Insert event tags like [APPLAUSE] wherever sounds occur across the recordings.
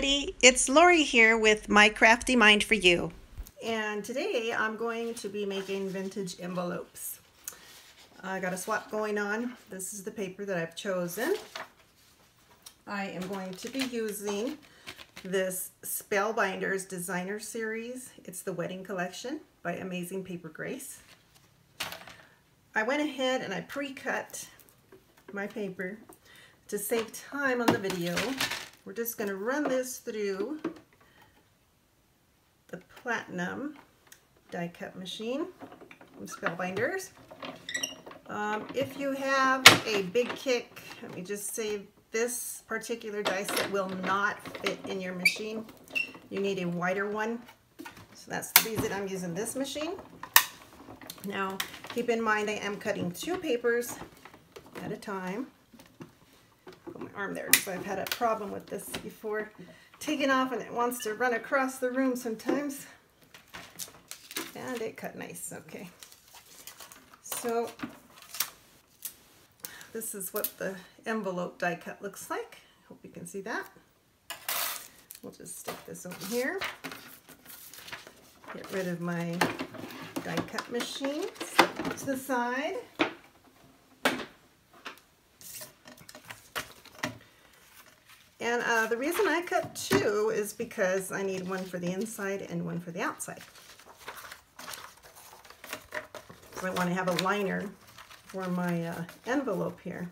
everybody, it's Lori here with My Crafty Mind for You. And today I'm going to be making vintage envelopes. I got a swap going on. This is the paper that I've chosen. I am going to be using this Spellbinders Designer Series. It's the Wedding Collection by Amazing Paper Grace. I went ahead and I pre-cut my paper to save time on the video we're just going to run this through the Platinum die cut machine from Spellbinders. Um, if you have a big kick, let me just say this particular die set will not fit in your machine. You need a wider one. So that's the reason I'm using this machine. Now, keep in mind I am cutting two papers at a time arm there because I've had a problem with this before taking off and it wants to run across the room sometimes. And it cut nice, okay. So this is what the envelope die cut looks like. Hope you can see that. We'll just stick this over here. Get rid of my die cut machine. to the side. And uh, the reason I cut two is because I need one for the inside and one for the outside. So I want to have a liner for my uh, envelope here.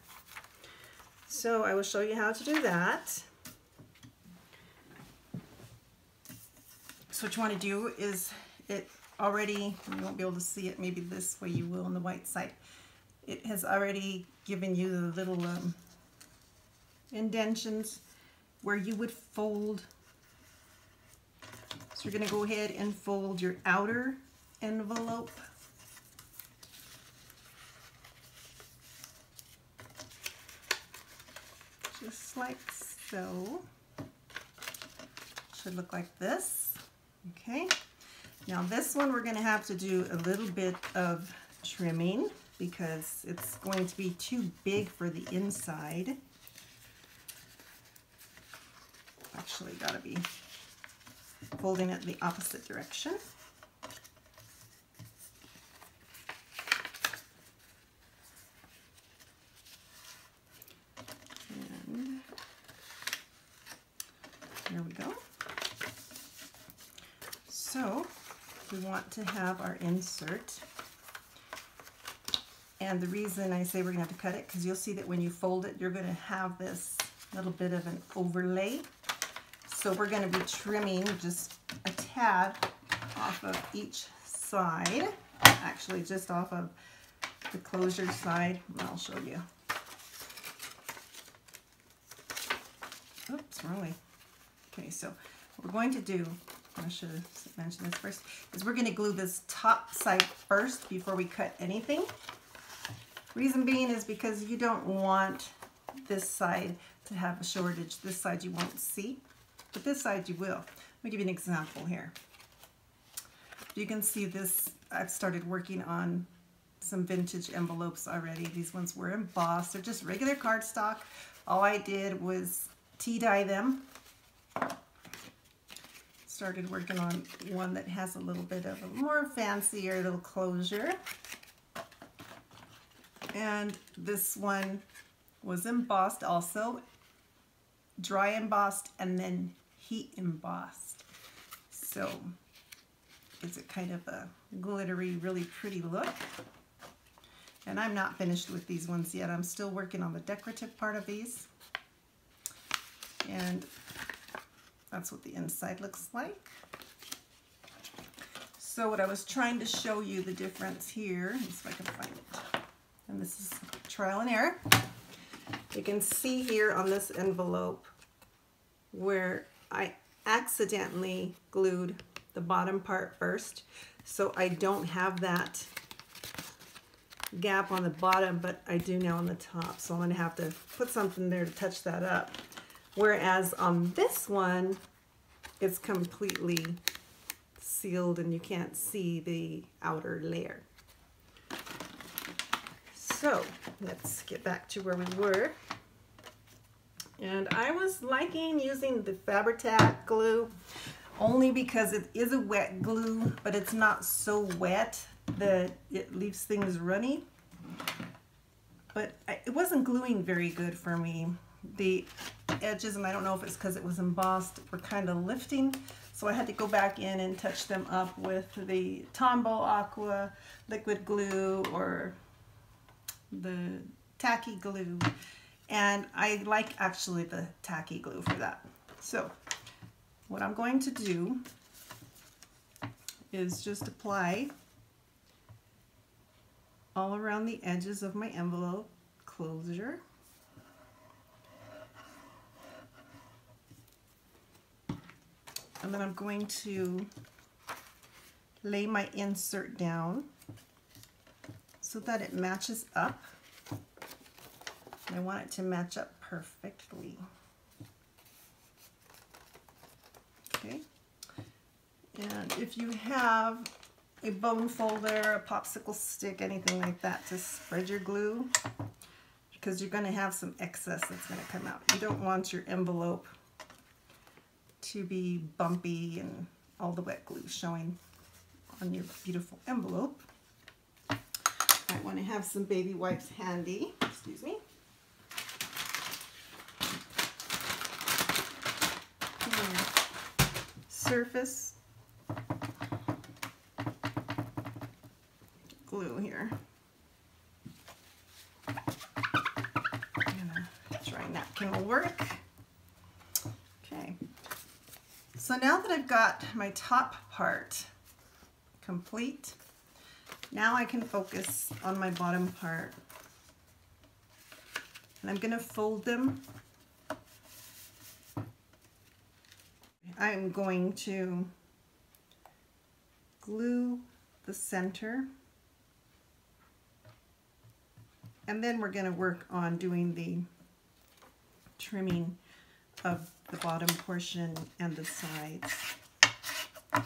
So I will show you how to do that. So what you want to do is it already, you won't be able to see it, maybe this way you will on the white side. It has already given you the little um, indentions where you would fold. So you're going to go ahead and fold your outer envelope. Just like so. Should look like this. Okay. Now this one we're going to have to do a little bit of trimming because it's going to be too big for the inside. Actually got to be folding it the opposite direction. And there we go. So we want to have our insert. And the reason I say we're going to have to cut it, because you'll see that when you fold it, you're going to have this little bit of an overlay so we're going to be trimming just a tad off of each side, actually just off of the closure side, I'll show you. Oops, wrong way. Okay, so what we're going to do, I should have mentioned this first, is we're going to glue this top side first before we cut anything. Reason being is because you don't want this side to have a shortage. This side you won't see but this side you will. Let me give you an example here. You can see this, I've started working on some vintage envelopes already. These ones were embossed. They're just regular cardstock. All I did was tea dye them. Started working on one that has a little bit of a more fancier little closure. And this one was embossed also, dry embossed, and then heat embossed. So it's a kind of a glittery, really pretty look. And I'm not finished with these ones yet. I'm still working on the decorative part of these. And that's what the inside looks like. So what I was trying to show you the difference here, if I can find it. And this is trial and error. You can see here on this envelope where I accidentally glued the bottom part first, so I don't have that gap on the bottom, but I do now on the top, so I'm to have to put something there to touch that up. Whereas on this one, it's completely sealed and you can't see the outer layer. So let's get back to where we were. And I was liking using the Fabri-Tac glue only because it is a wet glue, but it's not so wet that it leaves things runny. But it wasn't gluing very good for me. The edges, and I don't know if it's because it was embossed, were kind of lifting. So I had to go back in and touch them up with the Tombow Aqua liquid glue or the tacky glue and I like actually the tacky glue for that. So what I'm going to do is just apply all around the edges of my envelope closure. And then I'm going to lay my insert down so that it matches up I want it to match up perfectly. Okay. And if you have a bone folder, a popsicle stick, anything like that to spread your glue, because you're going to have some excess that's going to come out. You don't want your envelope to be bumpy and all the wet glue showing on your beautiful envelope. I want to have some baby wipes handy. Excuse me. Surface glue here. dry napkin will work. Okay, so now that I've got my top part complete, now I can focus on my bottom part. And I'm going to fold them I'm going to glue the center and then we're going to work on doing the trimming of the bottom portion and the sides. Okay.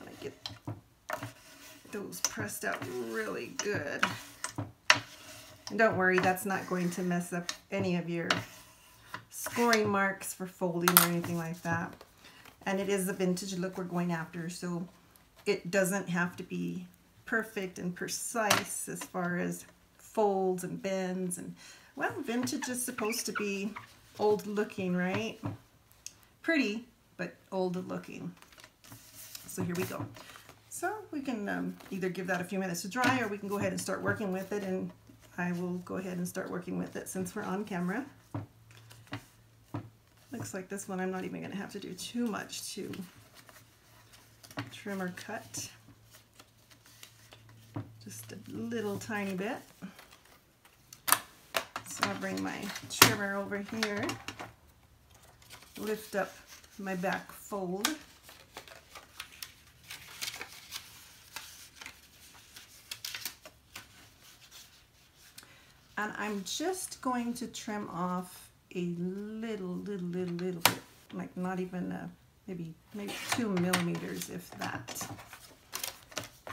I get those pressed out really good. And don't worry, that's not going to mess up any of your scoring marks for folding or anything like that. And it is the vintage look we're going after, so it doesn't have to be perfect and precise as far as folds and bends and well vintage is supposed to be old looking right? Pretty but old looking. So here we go. So we can um, either give that a few minutes to dry or we can go ahead and start working with it and I will go ahead and start working with it since we're on camera Looks like this one I'm not even going to have to do too much to trim or cut. Just a little tiny bit. So I'll bring my trimmer over here, lift up my back fold. And I'm just going to trim off a little, little, little, little bit, like not even a, maybe, maybe two millimeters, if that.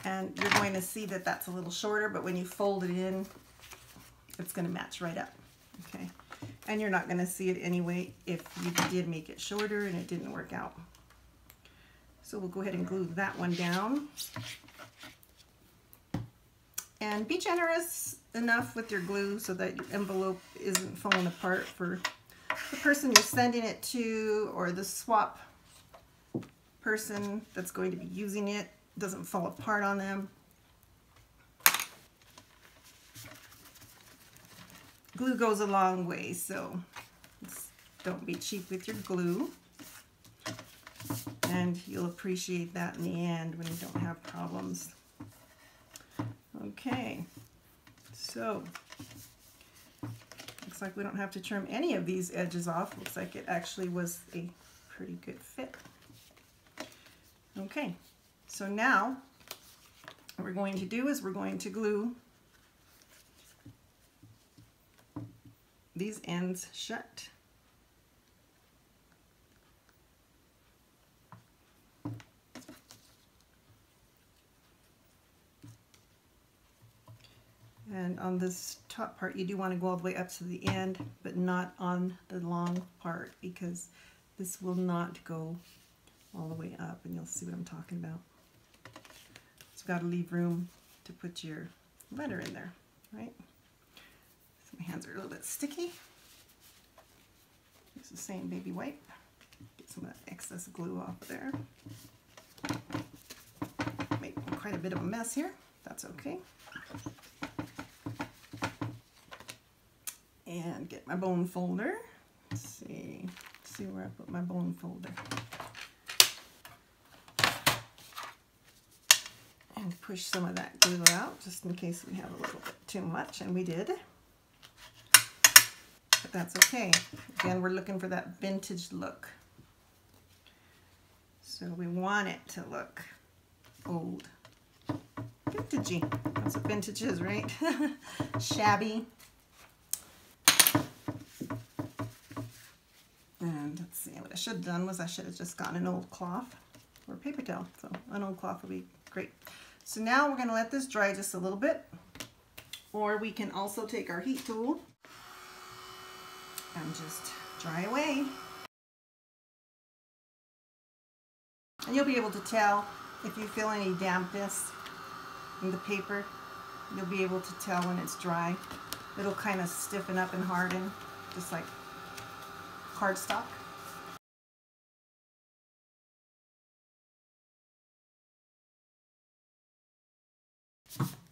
And you're going to see that that's a little shorter, but when you fold it in, it's going to match right up, okay? And you're not going to see it anyway if you did make it shorter and it didn't work out. So we'll go ahead and glue that one down. And be generous enough with your glue so that your envelope isn't falling apart for the person you're sending it to or the swap person that's going to be using it doesn't fall apart on them. Glue goes a long way, so don't be cheap with your glue. And you'll appreciate that in the end when you don't have problems. Okay, so looks like we don't have to trim any of these edges off. Looks like it actually was a pretty good fit. Okay, so now what we're going to do is we're going to glue these ends shut. And on this top part, you do want to go all the way up to the end, but not on the long part because this will not go all the way up and you'll see what I'm talking about. So got to leave room to put your letter in there, right? So my hands are a little bit sticky. Use the same baby wipe. Get some of that excess glue off of there. Make quite a bit of a mess here. That's okay. And get my bone folder. Let's see, Let's see where I put my bone folder. And push some of that glue out just in case we have a little bit too much, and we did. But that's okay. Again, we're looking for that vintage look. So we want it to look old. Vintagey. That's what vintage is, right? [LAUGHS] Shabby. And let's see, what I should have done was I should have just gotten an old cloth or paper towel. So an old cloth would be great. So now we're going to let this dry just a little bit. Or we can also take our heat tool and just dry away. And you'll be able to tell if you feel any dampness in the paper. You'll be able to tell when it's dry. It'll kind of stiffen up and harden, just like cardstock.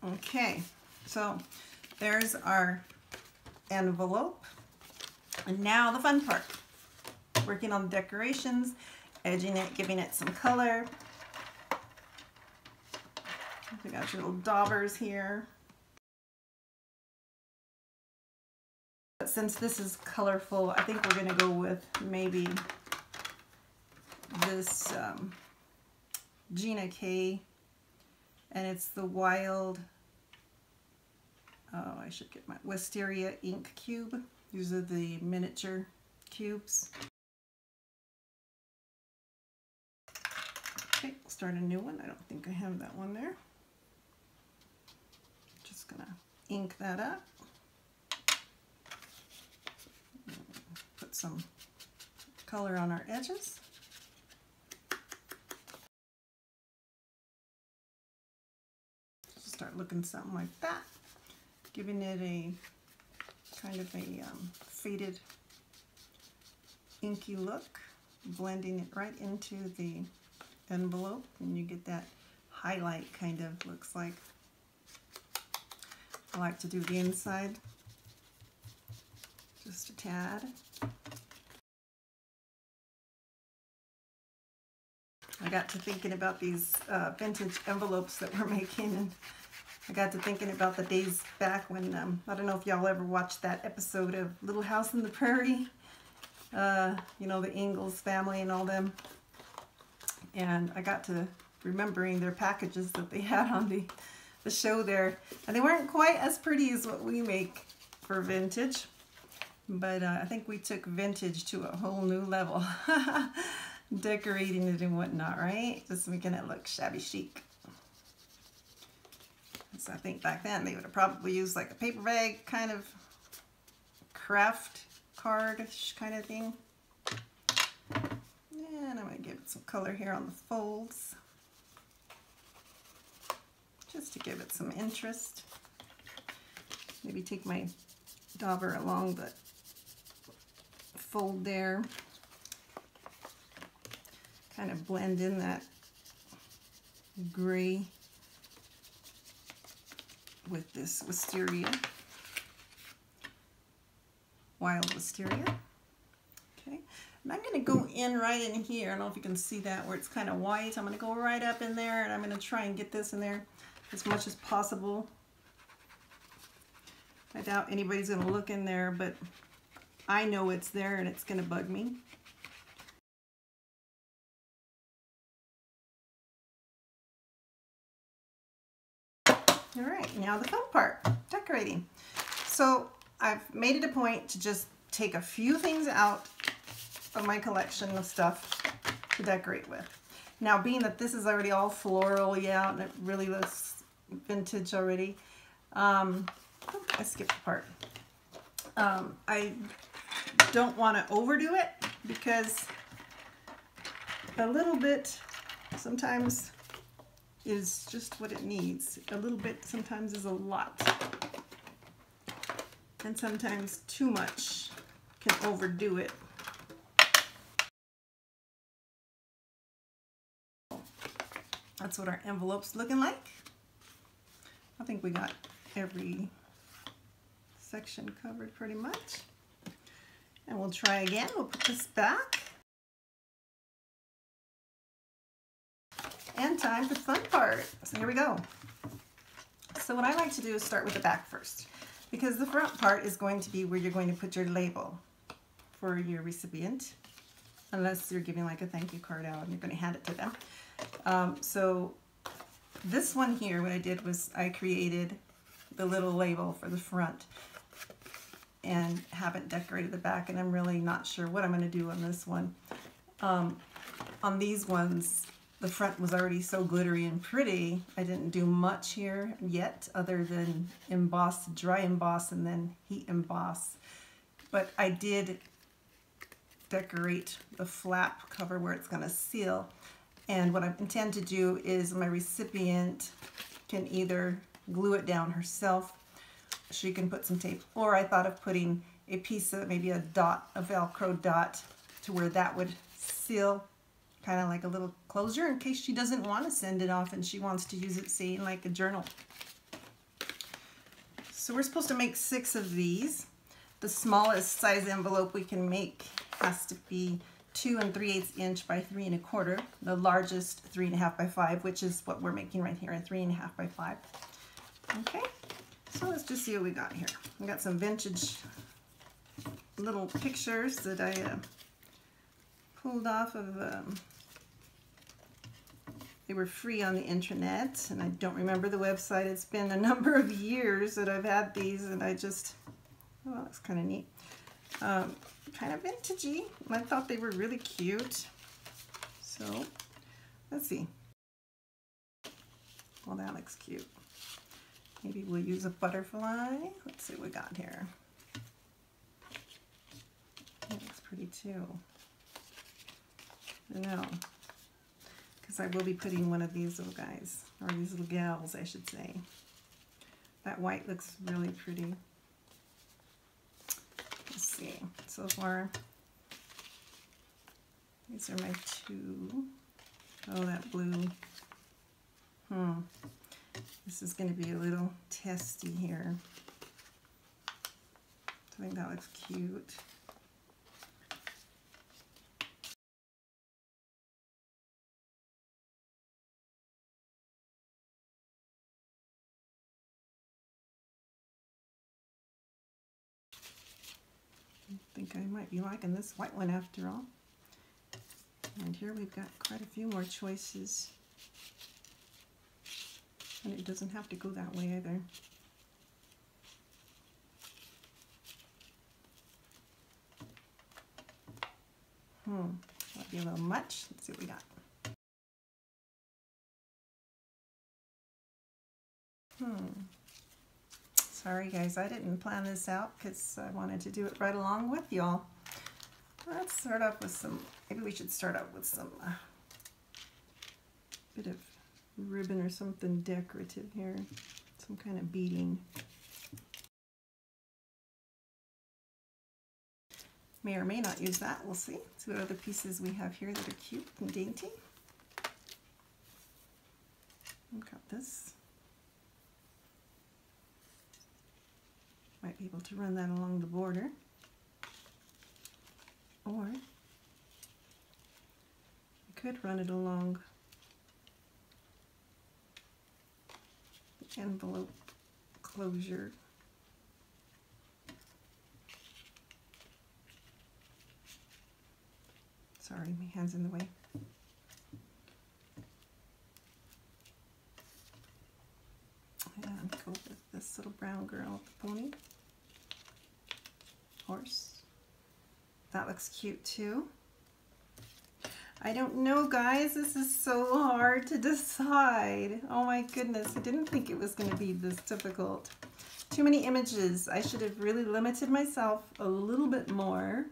Okay, so there's our envelope. And now the fun part. Working on the decorations, edging it, giving it some color. We got your little daubers here. But since this is colorful, I think we're gonna go with maybe this um, Gina K. And it's the wild oh I should get my Wisteria ink cube. These are the miniature cubes. Okay start a new one. I don't think I have that one there. Just gonna ink that up some color on our edges start looking something like that. Giving it a kind of a um, faded inky look. Blending it right into the envelope and you get that highlight kind of looks like. I like to do the inside just a tad. I got to thinking about these uh, vintage envelopes that we're [LAUGHS] making and I got to thinking about the days back when, um, I don't know if y'all ever watched that episode of Little House in the Prairie. Uh, you know, the Ingalls family and all them. And I got to remembering their packages that they [LAUGHS] had on the, the show there. And they weren't quite as pretty as what we make for vintage. But uh, I think we took vintage to a whole new level. [LAUGHS] Decorating it and whatnot, right? Just making it look shabby chic. So I think back then they would have probably used like a paper bag kind of kraft card kind of thing. And I'm going to give it some color here on the folds. Just to give it some interest. Maybe take my dauber along the fold there. Kind of blend in that gray with this wisteria, wild wisteria. Okay, and I'm to go in right in here. I don't know if you can see that where it's kind of white. I'm to go right up in there and I'm to try and get this in there as much as possible. I doubt anybody's to look in there, but I know it's there and it's going to bug me. All right, now the fun part, decorating. So I've made it a point to just take a few things out of my collection of stuff to decorate with. Now being that this is already all floral, yeah, and it really looks vintage already, um, I skipped a part. Um, I don't want to overdo it because a little bit sometimes is just what it needs. A little bit sometimes is a lot. And sometimes too much can overdo it. That's what our envelope's looking like. I think we got every section covered pretty much. And we'll try again. We'll put this back. And time for the fun part. So here we go. So what I like to do is start with the back first because the front part is going to be where you're going to put your label for your recipient unless you're giving like a thank you card out and you're going to hand it to them. Um, so this one here, what I did was I created the little label for the front and haven't decorated the back and I'm really not sure what I'm going to do on this one. Um, on these ones, the front was already so glittery and pretty. I didn't do much here yet other than emboss, dry emboss, and then heat emboss. But I did decorate the flap cover where it's going to seal. And what I intend to do is my recipient can either glue it down herself, she can put some tape, or I thought of putting a piece of maybe a dot, a Velcro dot to where that would seal kind of like a little closure in case she doesn't want to send it off and she wants to use it, say, like a journal. So we're supposed to make six of these. The smallest size envelope we can make has to be two and three eighths inch by three and a quarter. The largest three and a half by five, which is what we're making right here, a three and a half by five. Okay, so let's just see what we got here. We got some vintage little pictures that I uh, pulled off of, um, they were free on the internet, and I don't remember the website. It's been a [LAUGHS] number of years that I've had these, and I just, that looks kind of neat. Um, kind of vintagey. I thought they were really cute. So, let's see. Well, that looks cute. Maybe we'll use a butterfly. Let's see what we got here. That looks pretty too. I know. Because I will be putting one of these little guys, or these little gals, I should say. That white looks really pretty Let's see. So far, these are my two. Oh, that blue. Hmm. This is going to be a little testy here. I think that looks cute. I think I might be liking this white one after all. And here we've got quite a few more choices. And it doesn't have to go that way either. Hmm, might be a little much. Let's see what we got. Hmm. Sorry guys, I didn't plan this out because I wanted to do it right along with y'all. Let's start off with some, maybe we should start out with some uh, bit of ribbon or something decorative here. Some kind of beading. May or may not use that, we'll see. See what other pieces we have here that are cute and dainty. We've got this Might be able to run that along the border. Or you could run it along envelope closure. Sorry, my hand's in the way. And go with this little brown girl with the pony horse. That looks cute too. I don't know, guys. This is so hard to decide. Oh my goodness. I didn't think it was going to be this difficult. too many images. I should have really limited myself a little bit more.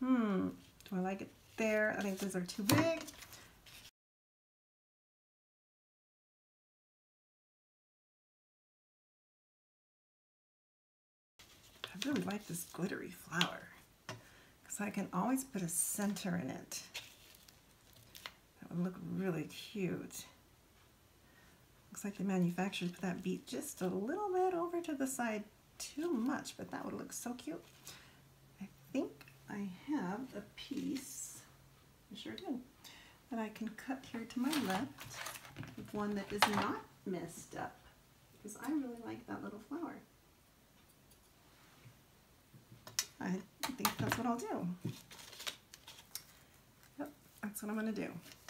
Hmm, do I like it there? I think those are too big. I really like this glittery flower because I can always put a center in it. That would look really cute. Looks like the manufacturers put that bead just a little bit over to the side too much, but that would look so cute. I think I have a piece, I sure do, that I can cut here to my left one that is not messed up because I really like that little flower. I think that's what I'll do. Yep, that's what I'm going to do.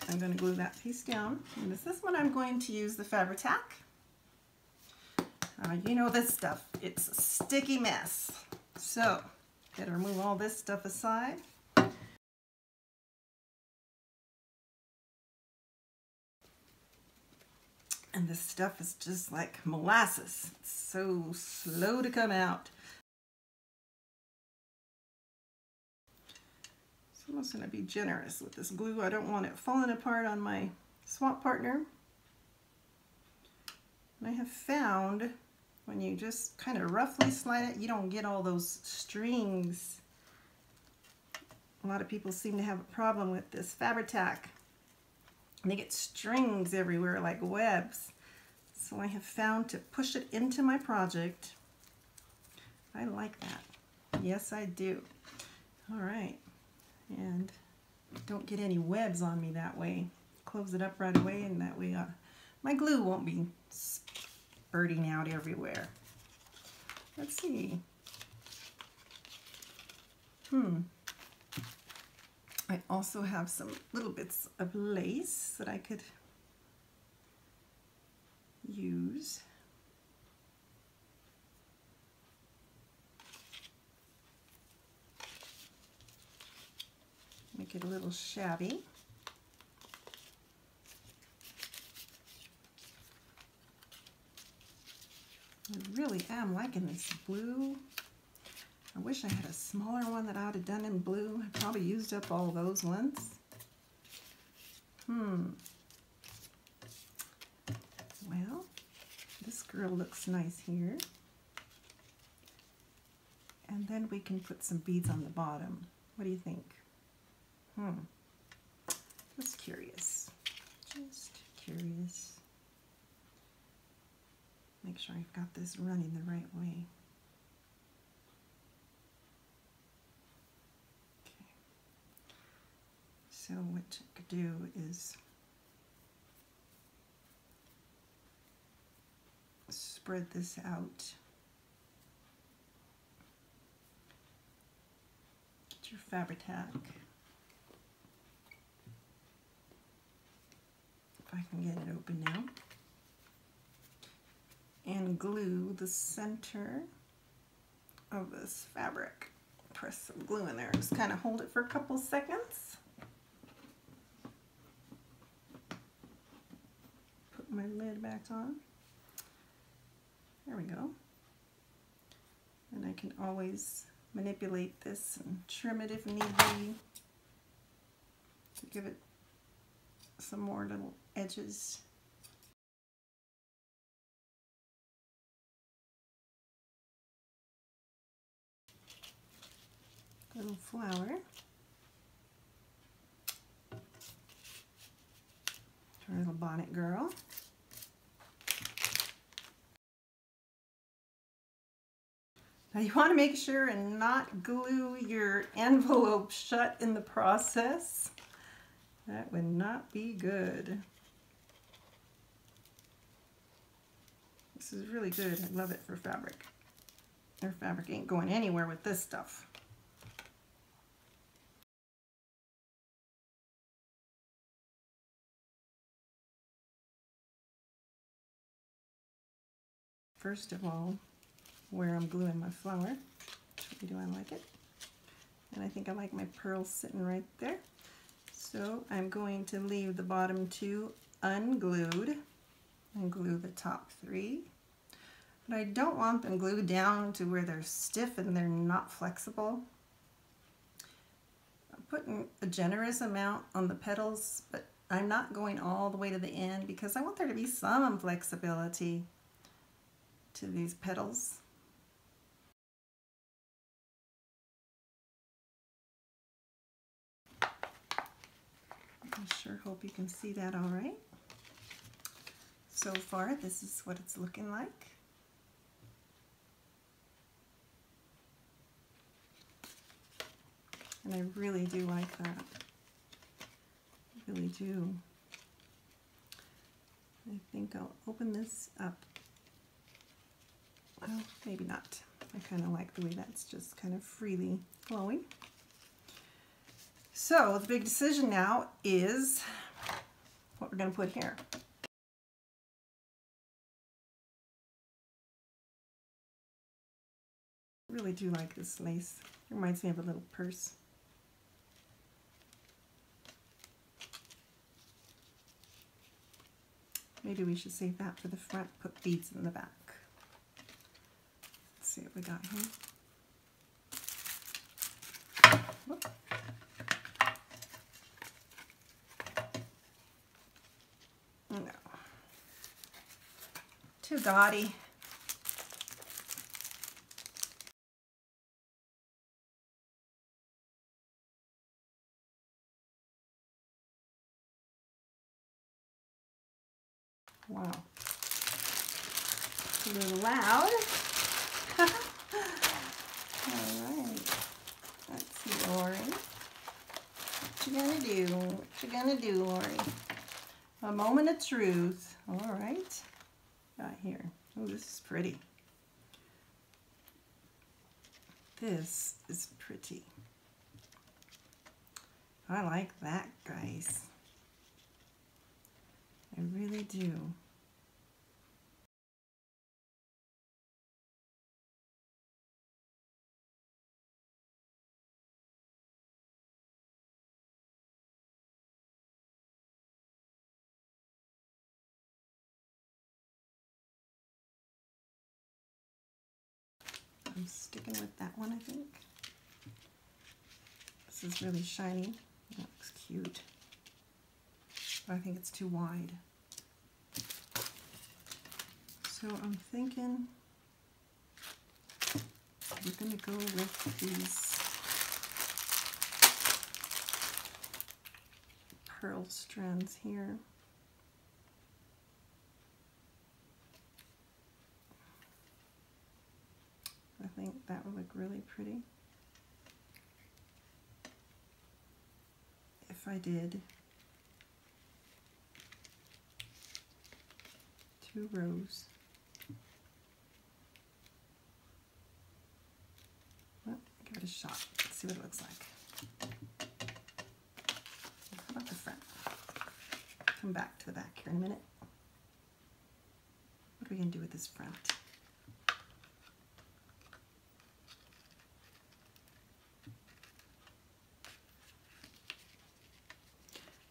I'm going to glue that piece down. And this, is one I'm going to use the Fabri-Tac. Uh, you know this stuff, it's a sticky mess. So, gotta remove all this stuff aside. And this stuff is just like molasses. It's so slow to come out. I'm just going to be generous with this glue. I don't want it falling apart on my swap partner. And I have found when you just kind of roughly slide it, you don't get all those strings. A lot of people seem to have a problem with this Fabri-Tac. They get strings everywhere like webs. So I have found to push it into my project. I like that. Yes, I do. All right don't get any webs on me that way. Close it up right away and that way uh, my glue won't be spurting out everywhere. Let's see. Hmm. I also have some little bits of lace that I could use. Make it a little shabby. I really am liking this blue. I wish I had a smaller one that I would have done in blue. I probably used up all those ones. Hmm. Well, this girl looks nice here. And then we can put some beads on the bottom. What do you think? Hmm. Just curious. Just curious. Make sure I've got this running the right way. Okay. So what I could do is spread this out. Get your I can get it open now. And glue the center of this fabric. Press some glue in there. Just kind of hold it for a couple seconds. Put my lid back on. There we go. And I can always manipulate this and trim it if need be to give it some more little edges. Little flower. Our little bonnet girl. Now you want to make sure and not glue your envelope shut in the process. That would not be good. This is really good. I love it for fabric. Their fabric ain't going anywhere with this stuff. First of all, where I'm gluing my flower. Do I like it? And I think I like my pearls sitting right there. So I'm going to leave the bottom two unglued and glue the top three. But I don't want them glued down to where they're stiff and they're not flexible. I'm putting a generous amount on the petals, but I'm not going all the way to the end because I want there to be some flexibility to these petals. I sure hope you can see that all right. So far, this is what it's looking like. And I really do like that. I really do. I think I'll open this up. Well, maybe not. I kind of like the way that's just kind of freely flowing. So the big decision now is what we're going to put here. Really do like this lace. It reminds me of a little purse. Maybe we should save that for the front, put beads in the back. Let's see what we got here. Whoop. No. Too gaudy. Wow. A little loud. [LAUGHS] All right. Let's see, Lori. What you gonna do? What you gonna do, Lori? A moment of truth. All right. Got here. Oh, this is pretty. This is pretty. I like that, guys. I really do. I'm sticking with that one, I think. This is really shiny. That looks cute. I think it's too wide. So I'm thinking we're going to go with these pearl strands here. I think that would look really pretty. If I did two rows. Well, give it a shot. Let's see what it looks like. How about the front? Come back to the back here in a minute. What are we going to do with this front?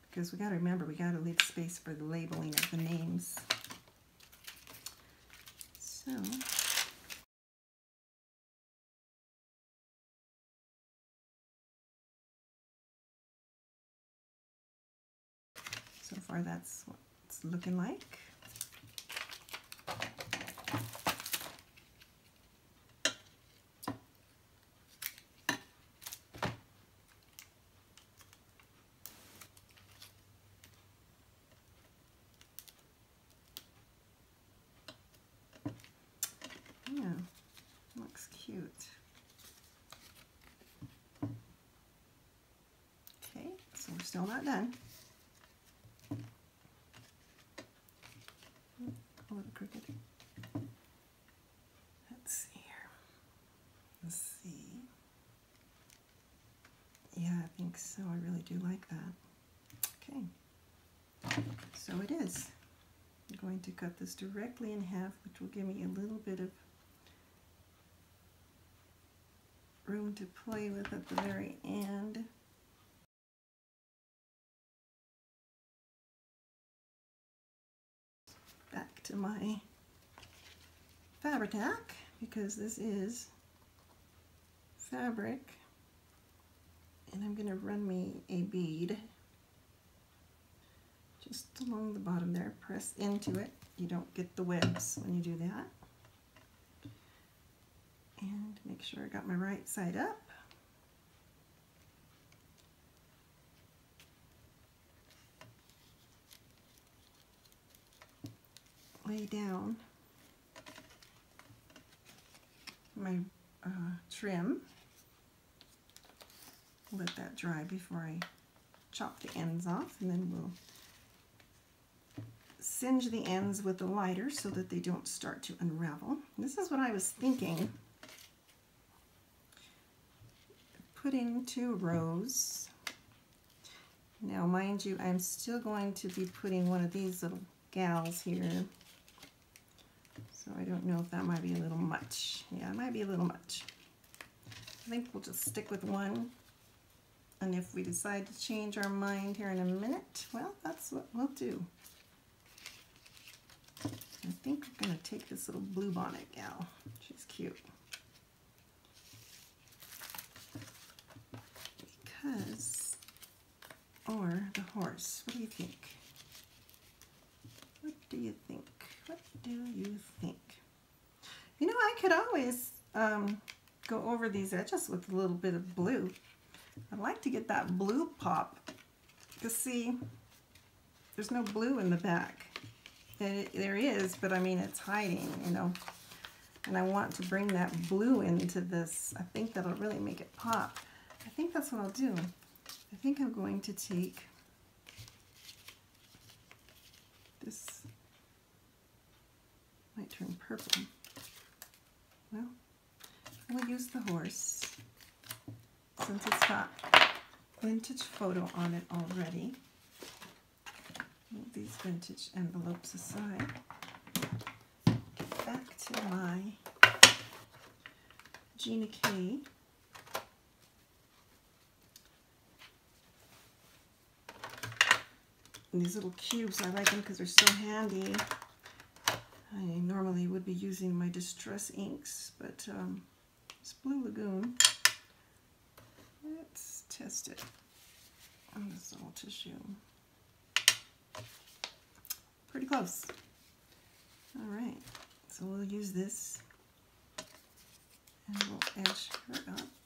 because we got to remember we got to leave space for the labeling of the names. So so far that's what it's looking like. Yeah, looks cute. Okay, so we're still not done. Oh, a little crooked. Let's see here. Let's see. Yeah, I think so. I really do like that. Okay, so it is. I'm going to cut this directly in half, which will give me a little bit of to play with at the very end. back to my Fabri-Tac because this is fabric and I'm going to run me a bead just along the bottom there. Press into it. You don't get the webs when you do that. And make sure I got my right side up. Lay down my uh, trim. Let that dry before I chop the ends off and then we'll singe the ends with the lighter so that they don't start to unravel. This is what I was thinking. Putting two rows. Now mind you, I'm still going to be putting one of these little gals here. So I don't know if that might be a little much. Yeah, it might be a little much. I think we'll just stick with one. And if we decide to change our mind here in a minute, well, that's what we'll do. I think we're going to take this little blue bonnet gal. She's cute. Or the horse. What do you think? What do you think? What do you think? You know, I could always um, go over these edges with a little bit of blue. I'd like to get that blue pop. Because see, there's no blue in the back. It, there is, but I mean, it's hiding, you know. And I want to bring that blue into this. I think that'll really make it pop. I think that's what I'll do. I think I'm going to take this, might turn purple. Well, we'll use the horse since it's got vintage photo on it already. Move these vintage envelopes aside. Get back to my Gina K. And these little cubes, I like them because they're so handy. I normally would be using my Distress inks, but um, it's Blue Lagoon. Let's test it on this little tissue. Pretty close. All right, so we'll use this and we'll edge her up.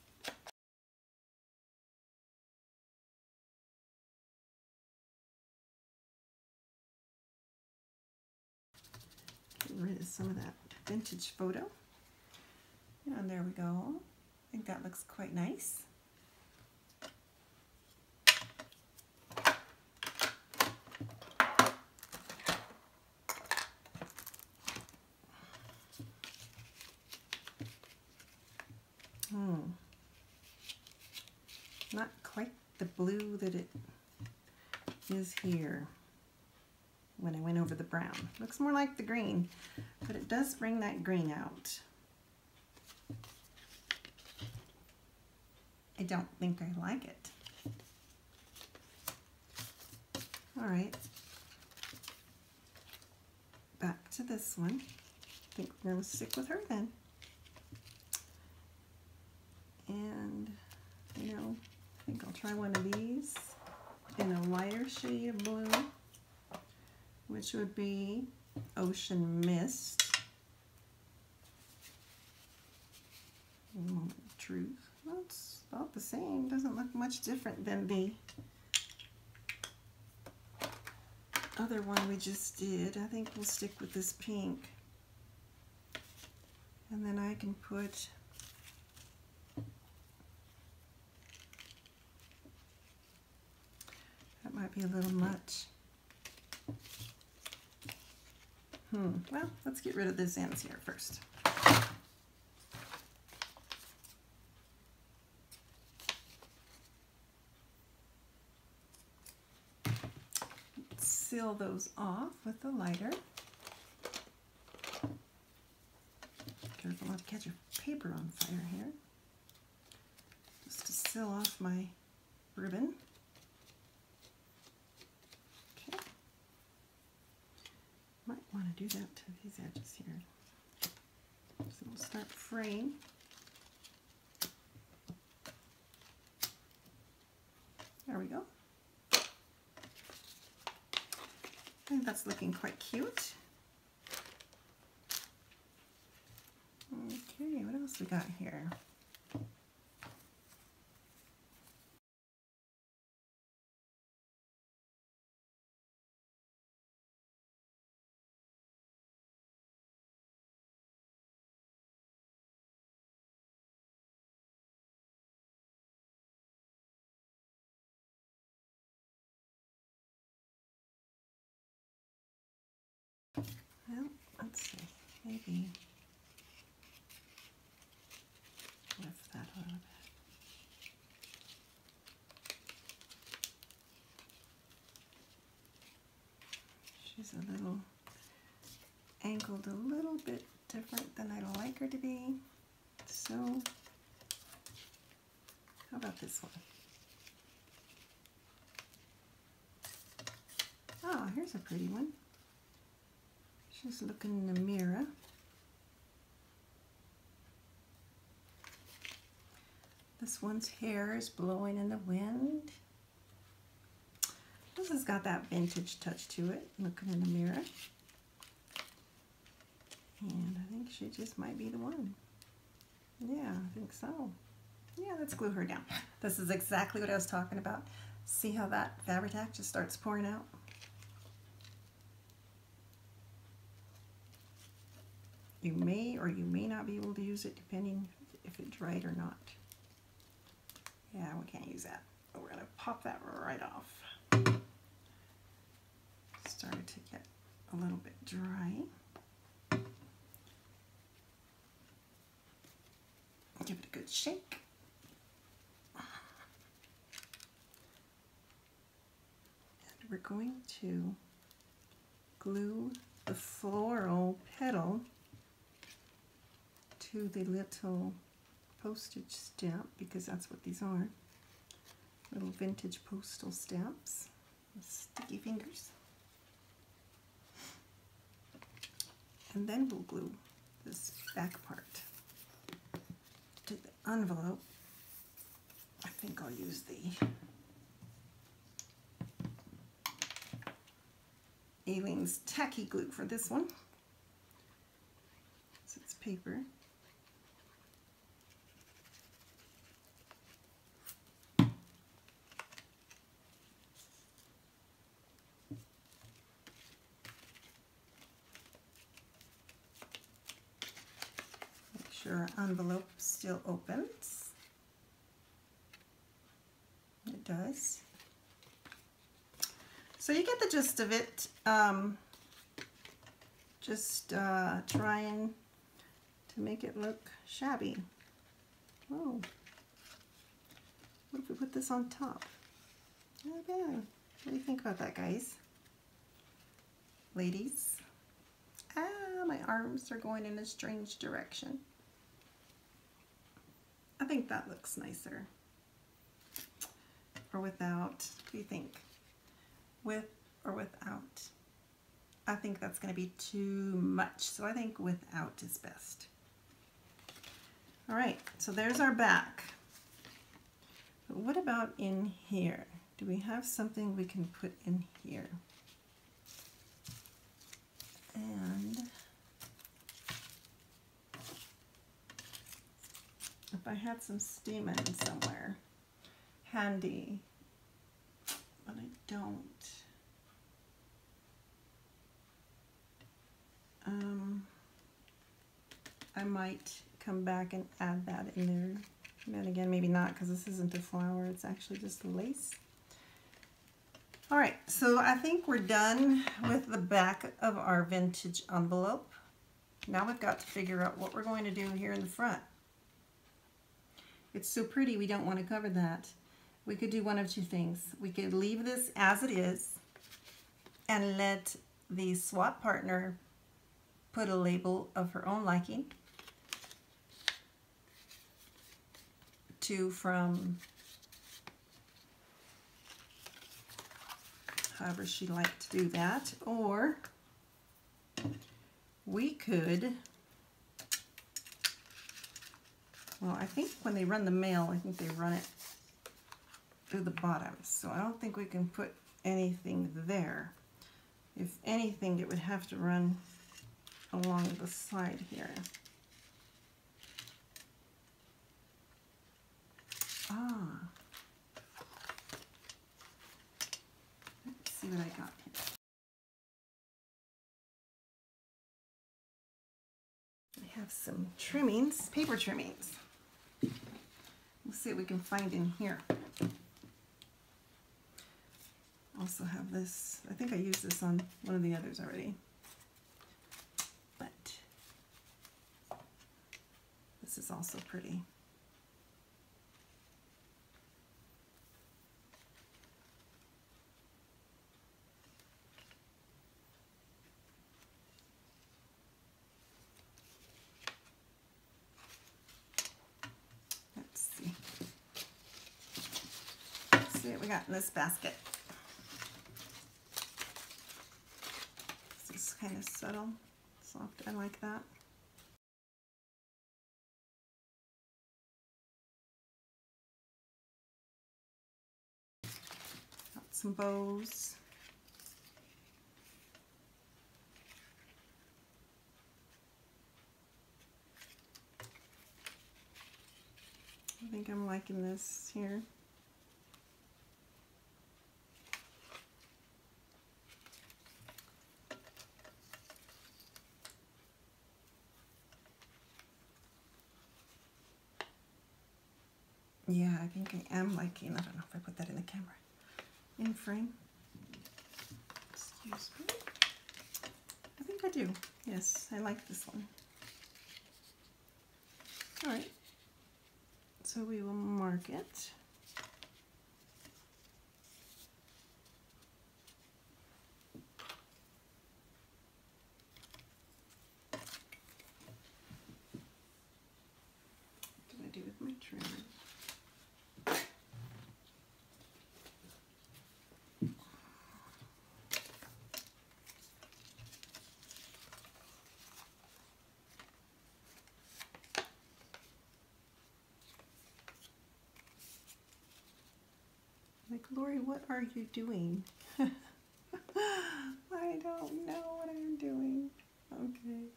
Get rid of some of that vintage photo. And there we go. I think that looks quite nice. Hmm. Not quite the blue that it is here when I went over the brown. Looks more like the green, but it does bring that green out. I don't think I like it. All right, back to this one. I think we're to stick with her then. And, you know, I think I'll try one of these in a lighter shade of blue, which would be Ocean Mist. Moment of truth. Well, it's about the same. Doesn't look much different than the other one we just did. I think we'll stick with this pink. And then I can put that might be a little much. Hmm, well, let's get rid of these ends here first. seal those off with the lighter. Careful not to catch your paper on fire here. Just to seal off my ribbon. Okay. Might want do that to these edges here. So we'll start fraying. There we go. I think that's looking quite cute. Okay, what else we got here? Maybe lift that a little bit. She's a little angled a little bit different than I'd like her to be. So, how about this one? Oh, here's a pretty one. She's looking in the mirror. This one's hair is blowing in the wind. This has got that vintage touch to it, looking in the mirror. And I think she just might be the one. Yeah, I think so. Yeah, let's glue her down. This is exactly what I was talking about. See how that Fabri-Tac just starts pouring out? You may or you may not be able to use it depending if it's dried or not. Yeah, we can't use that. We're going to pop that right off. Started to get a little bit dry. Give it a good shake. And we're going to glue the floral petal to the little postage stamp because that's what these are. Little vintage postal stamps sticky fingers. And then we'll glue this back part to the envelope. I think I'll use the Aleene's tacky glue for this one. So it's paper. sure our envelope still opens. It does. So you get the gist of it. Um, just uh, trying to make it look shabby. Oh, what if we put this on top? Not. What do you think about that, guys? Ladies? Ah, my arms are going in a strange direction. Think that looks nicer. Or without, do you think? With or without? I think that's going to be too much, so I think without is best. All right, so there's our back. But what about in here? Do we have something we can put in here? And if I had some stamen somewhere handy, but I don't. Um, I might come back and add that in there. And again, maybe not because this isn't a flower, it's actually just lace. All right, so I think we're done with the back of our vintage envelope. Now we've got to figure out what we're going to do here in the front. It's so pretty, we don't want to cover that. We could do one of two things. We could leave this as it is and let the swap partner put a label of her own liking to from however she liked to do that or we could, well, I think when they run the mail, I think they run it through the bottom. So I don't think we can put anything there. If anything, it would have to run along the side here. Ah. Let's see what I got here. I have some trimmings, paper trimmings. We'll see what we can find in here. Also have this, I think I used this on one of the others already. But this is also pretty. Let's see. Let's see what we got in this basket. This is kind of subtle, soft. I like that. Got some bows. I think I'm liking this here. Yeah, I think I am liking, I don't know if I put that in the camera. In frame. Excuse me. I think I do. Yes, I like this one. All right. So we will mark it. What did I do with my trim? Like, Lori, what are you doing? [LAUGHS] I don't know what I'm doing. Okay.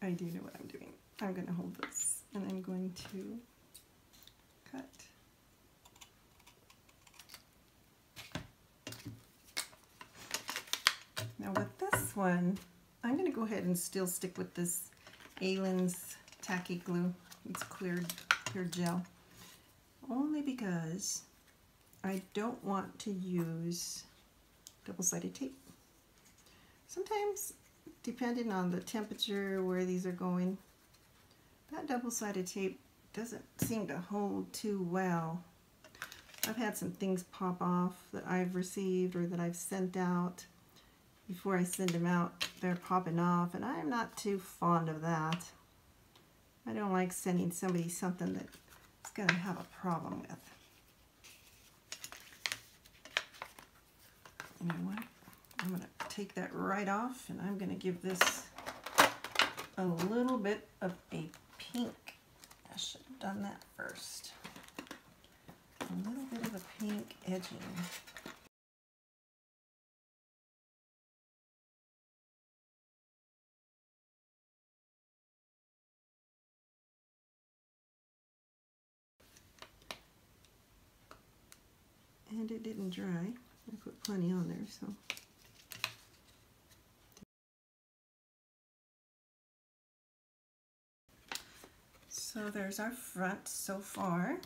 I do know what I'm doing. I'm going to hold this and I'm going to cut. Now with this one, I'm going to go ahead and still stick with this Aleene's tacky glue. It's clear, clear gel only because I don't want to use double-sided tape. Sometimes, depending on the temperature where these are going, that double-sided tape doesn't seem to hold too well. I've had some things pop off that I've received or that I've sent out. Before I send them out, they're popping off, and I'm not too fond of that. I don't like sending somebody something that going to have a problem with. You know what? I'm going to take that right off and I'm going to give this a little bit of a pink. I should have done that first. A little bit of a pink edging. Didn't dry. I put plenty on there, so. So there's our front so far.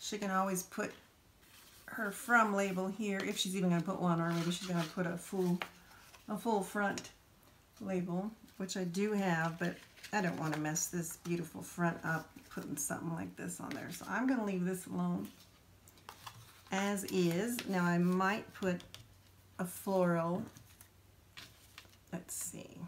She can always put her from label here if she's even to put one or maybe she's to put a full a full front label which I do have but I don't want to mess this beautiful front up putting something like this on there. So I'm going to leave this alone as is. Now I might put a floral, let's see,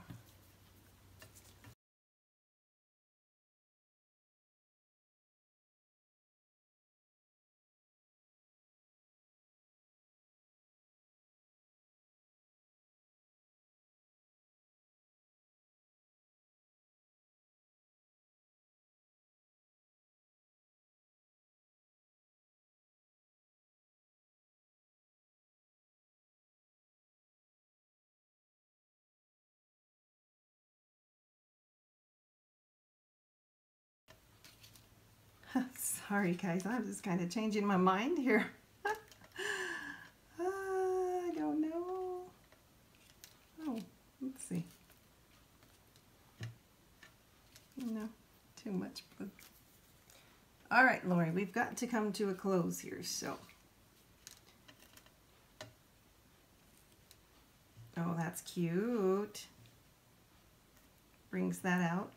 Sorry guys, I'm just kind of changing my mind here. [LAUGHS] Uh, I don't know. Oh, let's see. No, too much. All right, Lori, we've got to come to a close here, so. Oh, that's cute. Brings that out.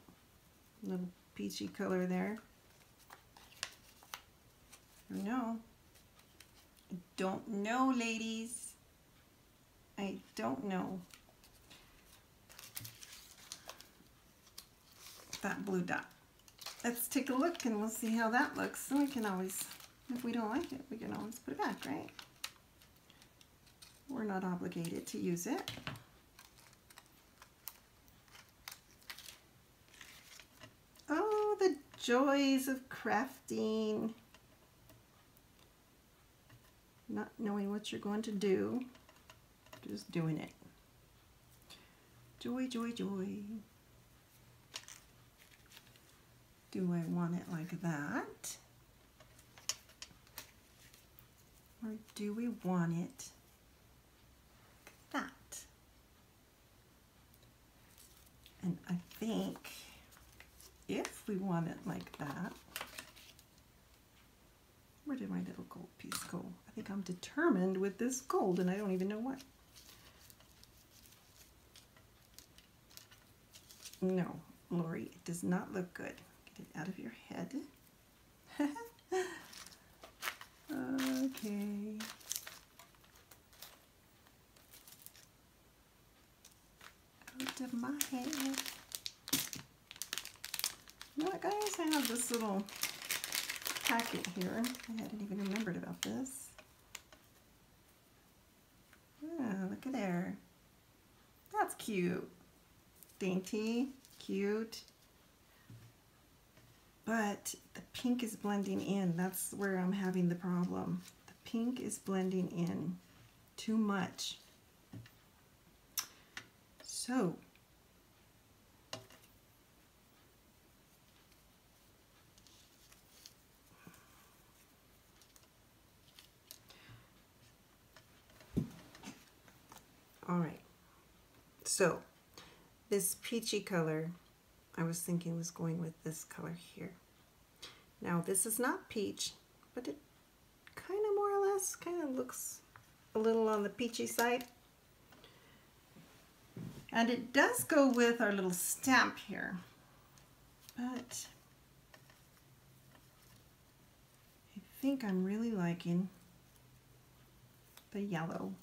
Little peachy color there. No. I don't know, ladies. I don't know. That blue dot. Let's take a look and we'll see how that looks. And we can always, if we don't like it, we can always put it back, right? We're not obligated to use it. Oh, the joys of crafting. Not knowing what you're going to do, just doing it. Joy, joy, joy. Do I want it like that? Or do we want it like that? And I think if we want it like that, where did my little gold piece go? I think I'm determined with this gold and I don't even know what. No, Lori, it does not look good. Get it out of your head. [LAUGHS] okay. Out of my head. Guys, I have this little packet here. I hadn't even remembered about this. Look at there. That's cute. Dainty, cute. But the pink is blending in. That's where I'm having the problem. The pink is blending in too much. So, all right. So, this peachy color, I was thinking was going with this color here. Now, this is not peach, but it kind of more or less kind of looks a little on the peachy side. And it does go with our little stamp here, but I think I'm really liking the yellow.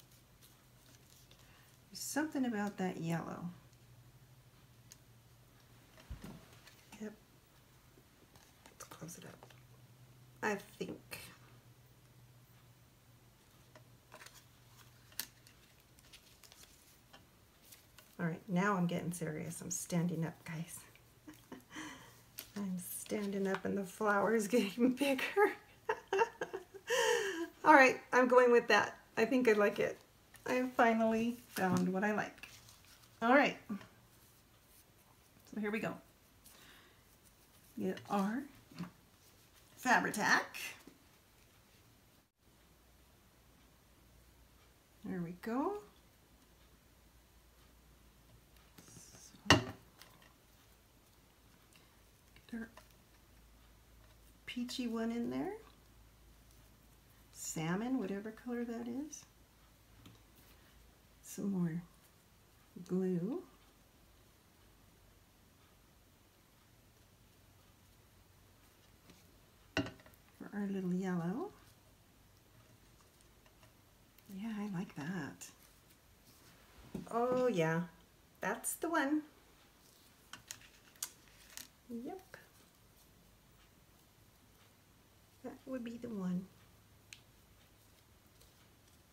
Something about that yellow. Yep. Let's close it up. I think. All right, now I'm getting serious. I'm standing up, guys. [LAUGHS] I'm standing up and the flower's [LAUGHS] getting bigger. [LAUGHS] All right, I'm going with that. I think I like it. I finally found what I like. All right. So here we go. Get our Fabri-Tac. There we go. So, get our peachy one in there. Salmon, whatever color that is. Some more glue. For our little yellow. Yeah, I like that. Oh yeah, that's the one. Yep. That would be the one.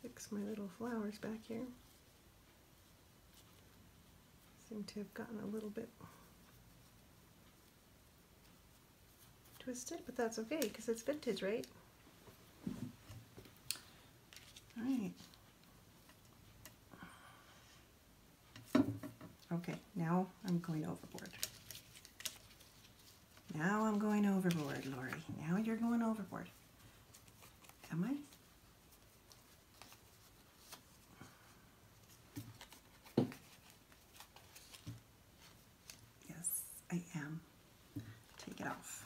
Fix my little flowers back here. Seem to have gotten a little bit twisted, but that's okay because it's vintage, right? All right. Okay, now I'm going overboard. Now I'm going overboard, Lori. Now you're going overboard. Am I? Yes, I am. Take it off.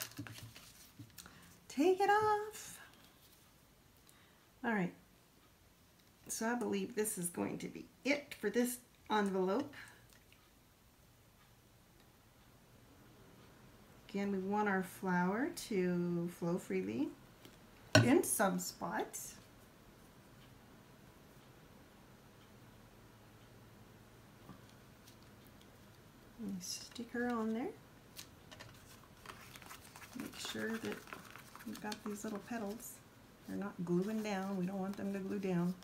Take it off. All right. So I believe this is going to be it for this envelope. Again, we want our flower to flow freely in some spots. Stick her on there. Make sure that we've got these little petals. They're not gluing down. We don't want them to glue down.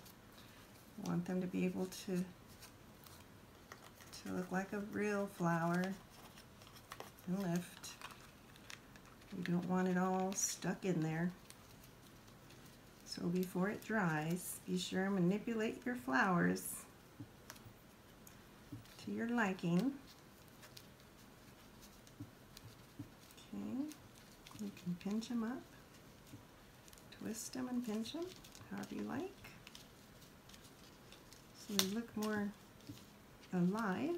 We want them to be able to to look like a real flower and lift. We don't want it all stuck in there. So before it dries, be sure and manipulate your flowers to your liking. Okay, you can pinch them up, twist them and pinch them, however you like. So they look more alive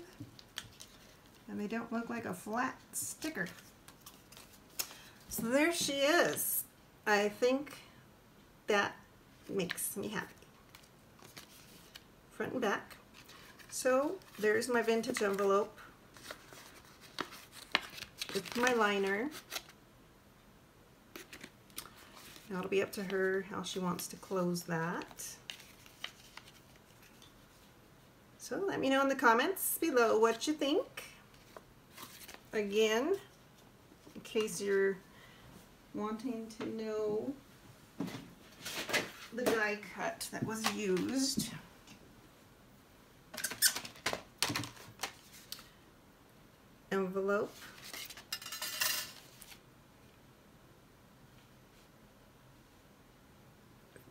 and they don't look like a flat sticker. So there she is. I think that makes me happy. Front and back. So there's my vintage envelope with my liner. It'll be up to her how she wants to close that. So let me know in the comments below what you think. Again, in case you're wanting to know the die cut that was used. Envelope.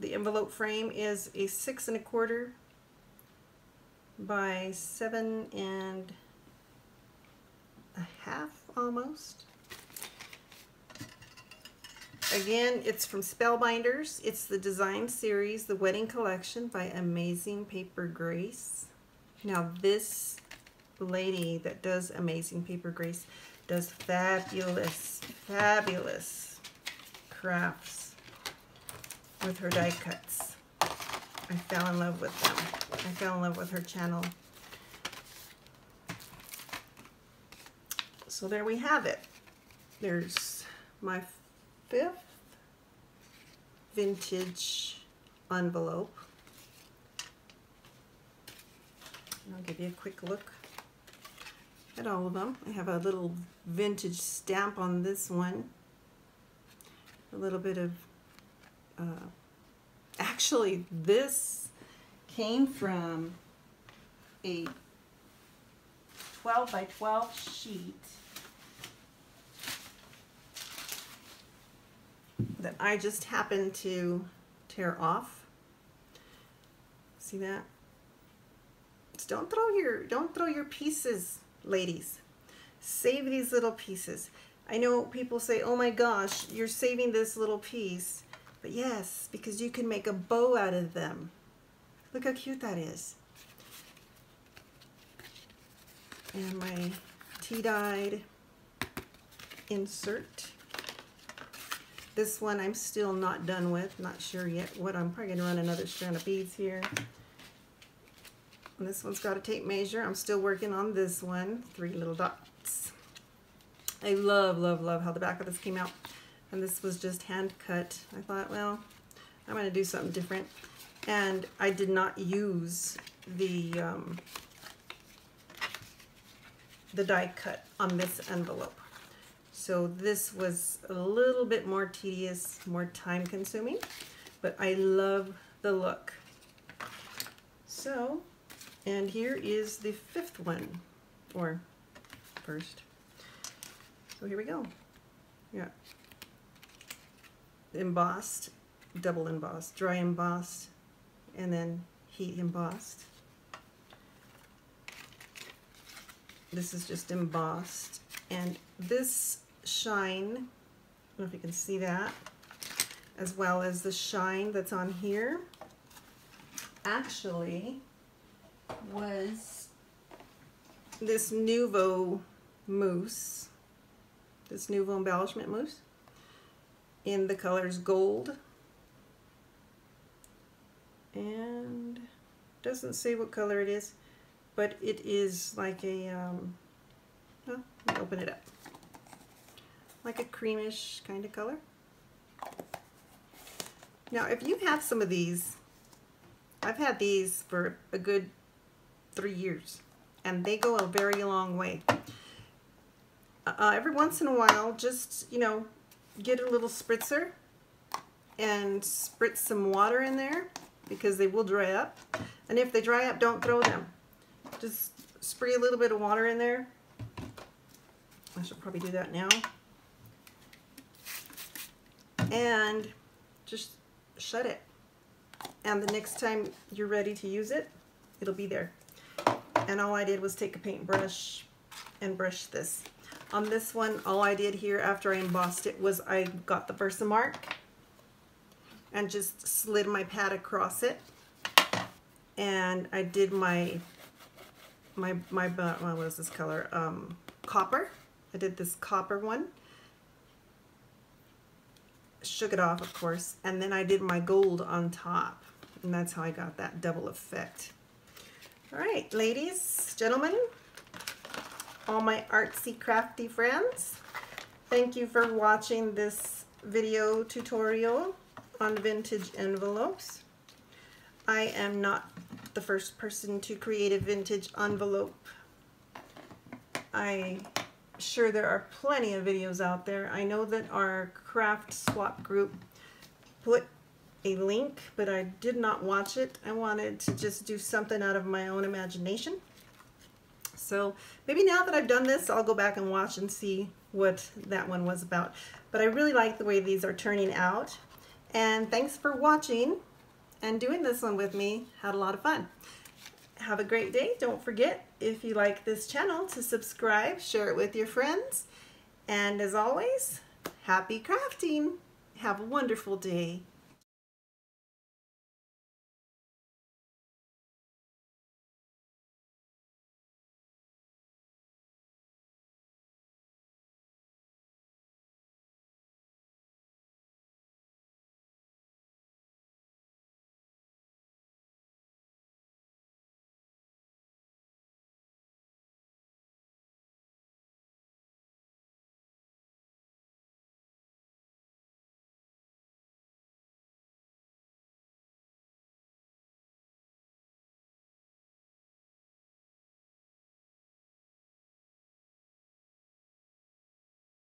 The envelope frame is a six and a quarter by seven and a half almost. Again, it's from Spellbinders. It's the design series, the wedding collection by Amazing Paper Grace. Now this lady that does Amazing Paper Grace does fabulous, fabulous crafts with her die cuts. I fell in love with them. I fell in love with her channel. So there we have it. There's my fifth vintage envelope. I'll give you a quick look at all of them. I have a little vintage stamp on this one. A little bit of, uh, actually this came from a 12 by 12 sheet that I just happened to tear off. See that? Just don't throw your don't throw your pieces, ladies. Save these little pieces. I know people say, "Oh my gosh, you're saving this little piece." But yes, because you can make a bow out of them. Look how cute that is. And my tea-dyed insert. This one I'm still not done with, not sure yet what. I'm probably gonna run another strand of beads here. And this one's got a tape measure. I'm still working on this one, three little dots. I love, love, love how the back of this came out. And this was just hand cut. I thought, well, I'm gonna do something different. And I did not use the, um, the die cut on this envelope. So this was a little bit more tedious, more time consuming, but I love the look. So, and here is the fifth one, or first. So here we go. Yeah. Embossed, double embossed, dry embossed, and then heat embossed. This is just embossed. And this shine. I don't know if you can see that. As well as the shine that's on here. Actually was this Nuvo mousse. This Nuvo embellishment mousse in the colors gold. And doesn't say what color it is but it is like a um, oh, open it up. Like a creamish kind of color. Now if you have some of these I've had these for a good three years and they go a very long way. Uh, every once in a while just you know get a little spritzer and spritz some water in there because they will dry up. And if they dry up, don't throw them. Just spray a little bit of water in there. I should probably do that now. And just shut it. And the next time you're ready to use it, it'll be there. And all I did was take a paintbrush and brush this. On this one, all I did here after I embossed it was I got the Versamark and just slid my pad across it. And I did my, my, my, what was this color? Um, copper. I did this copper one. Shook it off, of course. And then I did my gold on top. And that's how I got that double effect. All right, ladies, gentlemen, all my artsy crafty friends, thank you for watching this video tutorial on vintage envelopes. I am not the first person to create a vintage envelope. I'm sure there are plenty of videos out there. I know that our craft swap group put a link, but I did not watch it. I wanted to just do something out of my own imagination. So maybe now that I've done this, I'll go back and watch and see what that one was about. But I really like the way these are turning out. And thanks for watching and doing this one with me. Had a lot of fun. Have a great day. Don't forget, if you like this channel, to subscribe, share it with your friends. And as always, happy crafting. Have a wonderful day.